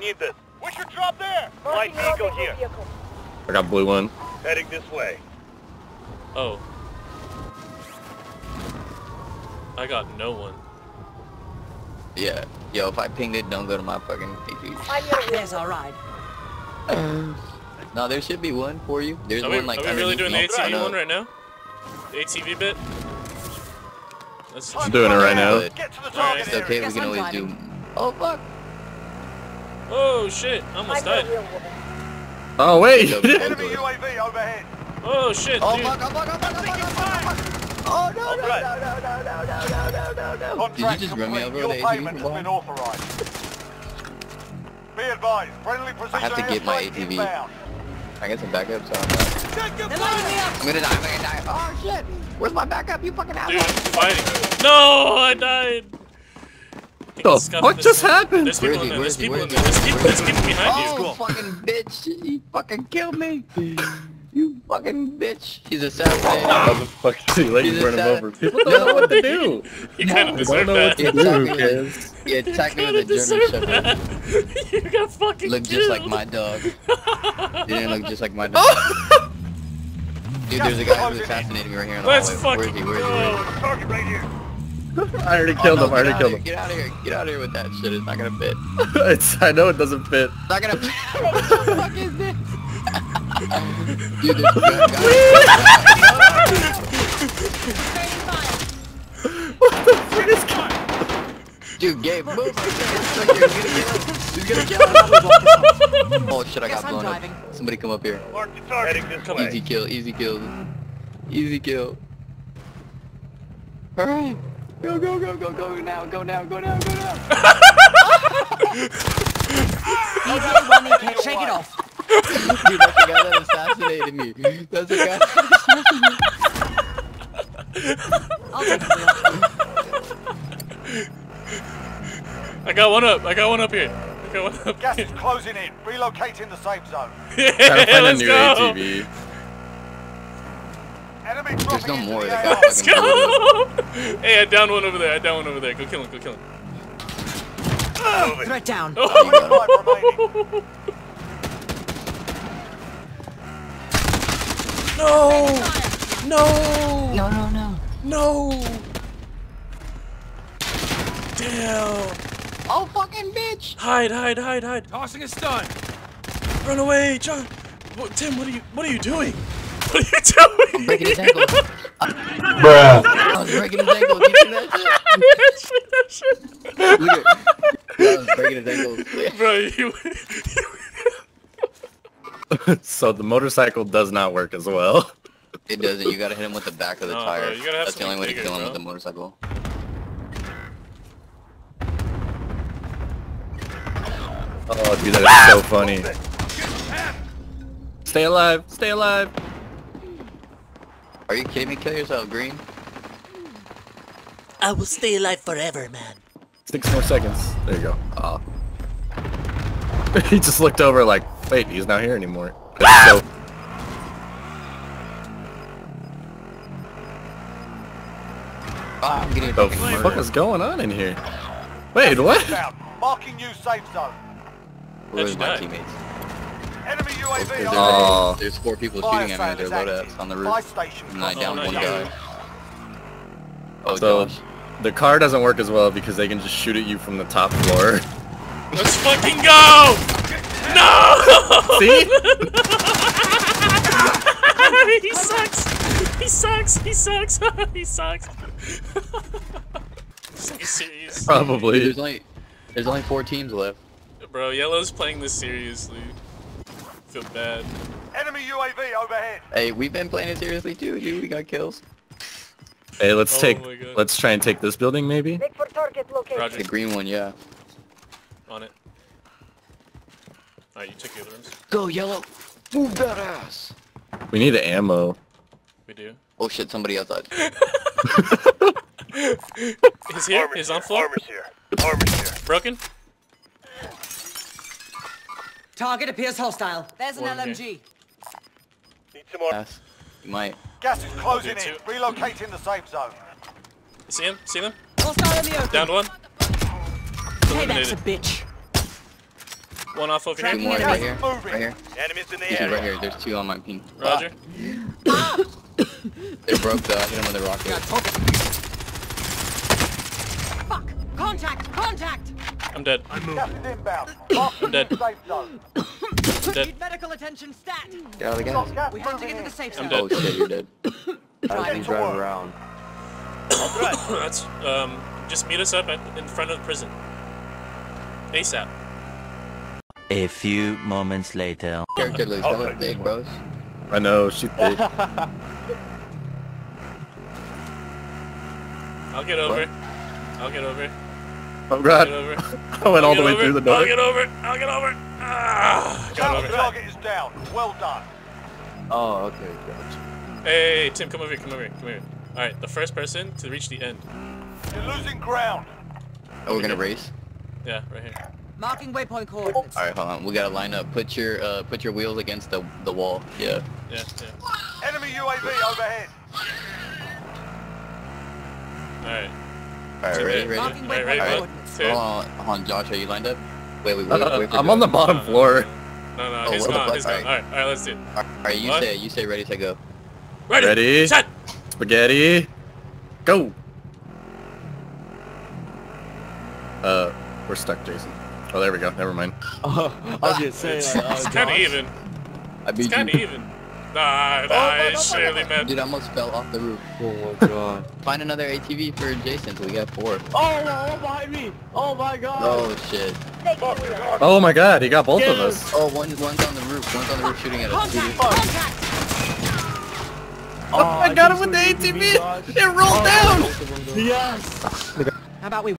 Need this. We should drop there. Light vehicle here. I got blue one. Heading this way. Oh. I got no one. Yeah. Yo, if I pinged it, don't go to my fucking ATV. There's our ride. no, there should be one for you. There's Are we, one like are we really doing the underneath me. I ATV know. one right now? The ATV bit? Let's I'm doing it right now. Get to the it's target area. okay, we can I'm always do... Oh, fuck. Oh shit, I almost died. Oh wait! Enemy UAV overhead. Oh shit, oh, dude. Fuck, oh, fuck, oh, fuck, oh, fuck, oh, fuck. oh, oh no, no, right. no, no, no, no, no, no, no, no. Did you just run me over Your payment has been authorized. Be advised, friendly precision I have to get my ATV. I get some backup, so I'm not... I'm gonna die, I'm gonna die. Oh shit! Where's my backup, you fucking asshole? Dude, I'm fighting. No, I died! The Scuff fuck just thing. happened? There's people in there. There's people in there. There's people. There's people behind you. Oh, fucking bitch. You fucking killed me. You fucking bitch. He's a assassinated. Motherfucker, you let He's you run him over. People don't know what to do. You kind of They deserve don't know what that. to do, kids. He attacked me You with a kinda German deserve Shepherd. that. you got fucking Looked just like my dog. He didn't look just like my dog. Oh. Dude, there's a guy who's assassinating me right here in the Let's hallway. Where is fucking he? Where is he? Where is he? go. Target right here. I already Oh, killed no, him. I already killed him. Get out of here. Get out of here with that shit. It's not gonna fit. it's, I know it doesn't fit. It's not gonna fit. what the fuck is this? Dude, there's a guy. Dude, Gabe, move. He's gonna kill him. He's gonna kill him. Oh shit, I got blown up. Somebody come up here. Mark the target. Heading this way. Easy kill, easy kill. Easy kill. Alright. Go, go, go, go, go now, go now, go now, go now. Easy, one EK. Shake it off. Dude, that's the guy that assassinated me. That's the guy that assassinated me. I'll take. I got one up. I got one up here. I got one up Gas here. is closing in. Relocating the safe zone. Trying to Yeah, find let's new go. ATV. Enemy There's no into more. the They Let's fucking blown up. go. hey, I downed one over there. I downed one over there. Go kill him. Go kill him. Moving. Threat down. Oh. No! No! No, no, no. No! Damn! Oh, fucking bitch. Hide, hide, hide, hide! Tossing a stun. Run away, John! What, Tim, what are you, what are you doing? What are you doing? Breaking his ankle. I was breaking his ankle. Did you see that shit? Look at I was breaking his ankle. Bro, you, so the motorcycle does not work as well. It doesn't. You gotta hit him with the back of the No, tire. bro, you That's the only way to kill him bigger, with the motorcycle. Oh, dude, that is so funny. Stay alive. Stay alive. Are you kidding me? Kill yourself, Green. I will stay alive forever, man. Six more seconds. There you go. Oh. he just looked over like, wait, he's not here anymore. That's so Ah, I'm getting the fuck murdered. is going on in here? Wait, what? Marking new safe zone. Where's How'd my you teammates? Enemy UAV There's, Oh. there's four people Fire shooting at me They're sale is loadouts on the roof. And I Oh, downed no, one guy. Oh, So- Josh. The car doesn't work as well because they can just shoot at you from the top floor. let's fucking go! No! See? he sucks! He sucks! He sucks! he sucks! so serious. Probably. There's only there's only four teams left. Bro, Yellow's playing this seriously. Feel bad. Enemy UAV overhead. Hey, we've been playing it seriously too, dude. We got kills. Hey, let's Oh take. Let's try and take this building, maybe. Make for target location. The green one, yeah. On it. Alright, you took the other rooms. Go yellow. Move that ass. We need the ammo. We do. Oh shit, somebody outside. He's here? Armor's He's on floor? Armor's here. Armor's here. Broken? Target appears hostile. There's an One here. LMG. Need some more. Ass. You might. Gas is closing in. two. Relocating the safe zone. See him? See them? Hostile in the open. Downed one. Hey, that's a bitch. One off over Two here. more right here. Right here. Enemies in the These two right here. There's two on my ping. Roger. Ah! They broke though. I hit him with a rocket. Fuck! Contact! Contact! I'm dead. Gas is inbound. Marking dead. the safe zone. I'm dead. Need medical attention stat! Get out of the gas. gas We have to get to the safe zone. I'm dead. Oh shit, you're dead. Driving. to work. That's um. Just meet us up at, in front of the prison. ASAP. A few moments later. Character looks hella big, bros. I know, she's big. I'll get over. I'll get over. Oh I'll god. I went all I'll the way get through over. the I'll get over. it. I'll get over. it. Ah, got over. target is down. Well done. Oh, okay. Gotcha. Hey, hey, Tim, come over here. Come over here. Come over here. All right, the first person to reach the end. You're losing ground. Oh, we're gonna race. Yeah, right here. Marking waypoint coordinates. All right, hold on. We gotta line up. Put your uh, put your wheels against the the wall. Yeah. Yeah, yeah. Enemy UAV overhead. All right. All right, Two ready, hit. ready. All right, ready, one, coordinates. two. Hold on, hold on, Josh. Are you lined up? Wait, wait, wait. Uh, wait I'm on the bottom No, no, floor. No, no, Oh, he's what the gone. he's gone. Alright, alright, let's do it. All right, you What? say you say ready to go. Ready? Ready? Set. Spaghetti. Go. Uh, we're stuck, Jason. Oh, there we go. Never mind. I was just saying. It's, it's kind of even. I beat It's kind of you. even. Nah, nah, it's surely meant. Dude, I almost fell off the roof. Oh my god. Find another ATV for Jason, so we got four. Oh, no, behind me! Oh my god! Oh shit. Oh my god, he got both of us. Oh, one one's on the roof. One's on the roof shooting at us. Contact! Contact! Oh, I got him with the ATV. beat It rolled down. Yes! How about we